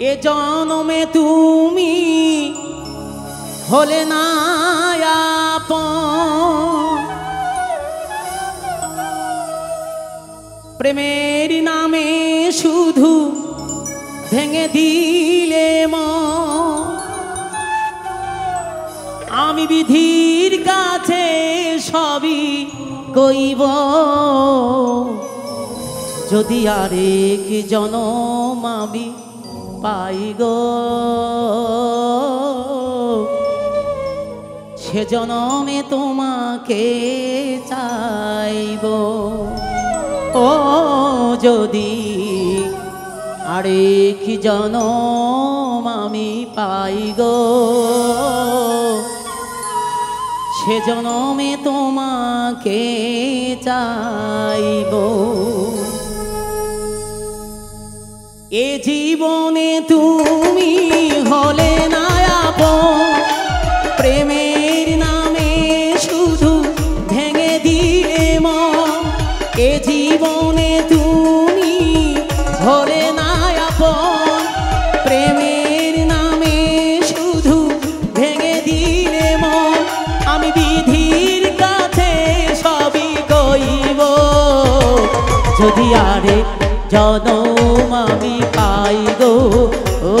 এ জনমে তুমি হলে না। প্রেমের নামে শুধু ভেঙে দিলে মন আমি বিধির কাছে সবই কইব যদি আরেক জনম আমি পাই গো। সে জনমে তোমাকে চাইব। ও যদি আরেক জনম আমি পাই গো। সে জনমে তোমাকে চাইব। এ জীবনে তুমি হলে না প্রেমের নামে শুধু ভেঙে মন। এ জীবনে তুমি হলে না। প্রেমের নামে শুধু ভেঙে দিলে মন। আমি বিধির কাছে সবই কইব। যদি আরে জনম আমি পাই গো, ও,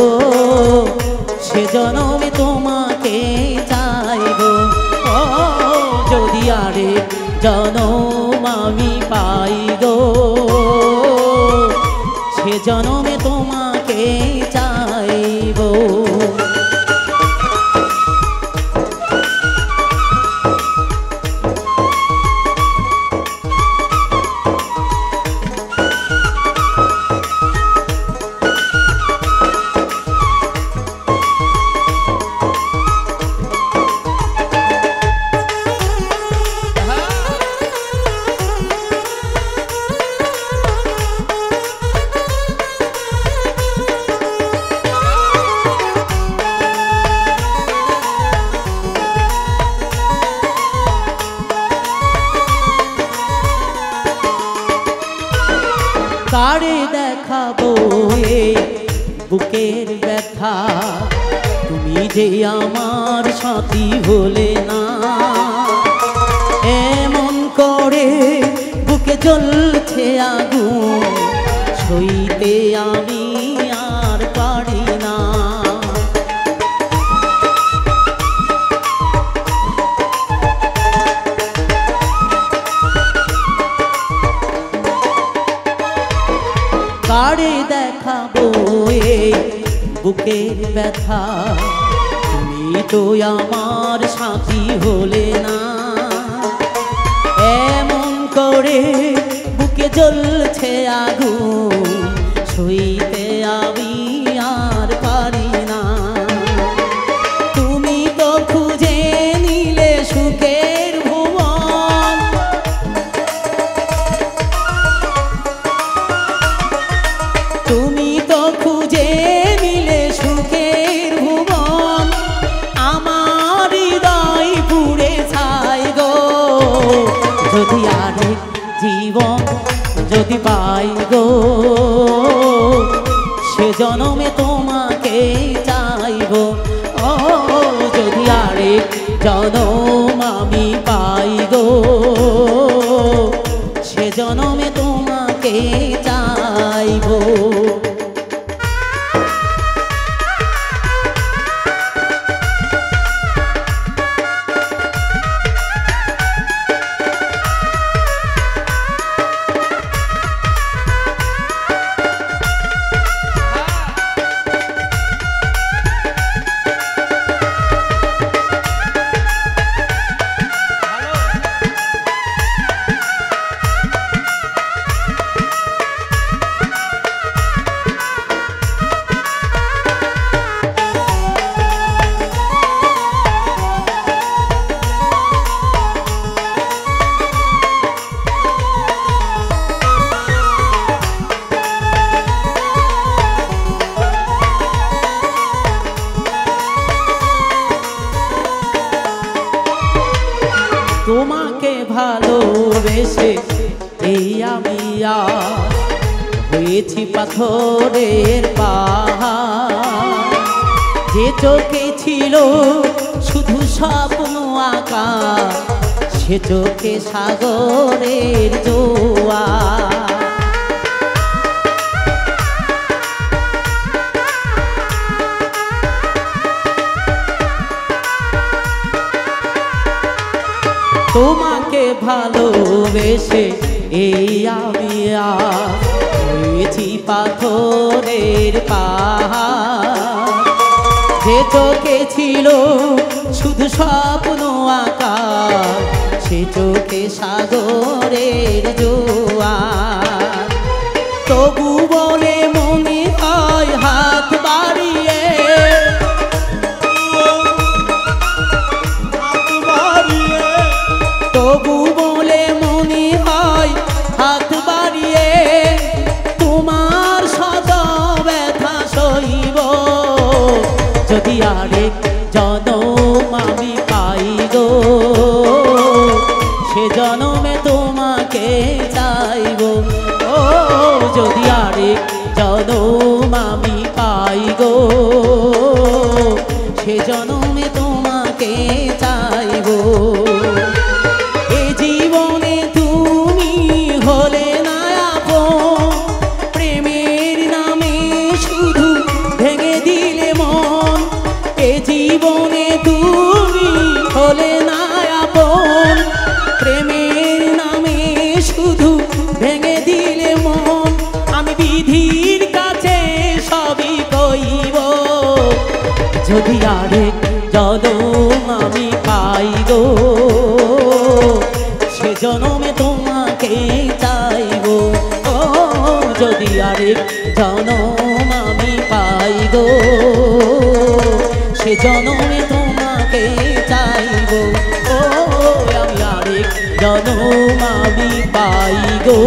সে জনমে তোমাকে চাইব ও, যদি আরে জনম আমি পাই গো, সে জনমে তোমাকে বুকের ব্যথা। তুমি যে আমার সাথী হলে না। এমন করে বুকে জ্বলছে আগুন, সইতে আমি এই বুকের ব্যথা। তুমি তো আমার সাথী হলে না। এমন করে বুকে জ্বলছে আগুন সইতে যদি পাই গো, সে জনমে তোমাকে চাইব ও, যদি আরেক জনম আমি পাই গো, সে জনমে তোমাকে চাইব ভালোবেসে এই আমি হয়েছি পাথরের পাহা যে চোখে ছিল শুধু স্বপ্ন আঁকা, সে চোখে সাগরের জোয়া তোমার ভালোবেসে এই আমি হয়েছি পাথরের পাহাড়। যে চোখে ছিল শুধু স্বপ্ন আঁকা সে চোখে সাগরের জোয়া তবু বলে যদি আরেক জনম আমি পাই গো, সে জনমে তোমাকে চাইব ও, যদি আরেক জনম আমি পাই গো আরেক জনম আমি পাই গো। সে জনমে তোমাকে চাইব ও, যদি আরেক জনম আমি পাই গো। সে জনমে তোমাকে চাইব ও, আমি আরেক জনম আমি পাই গো।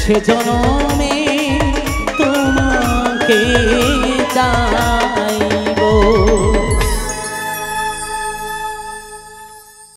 সে জনমে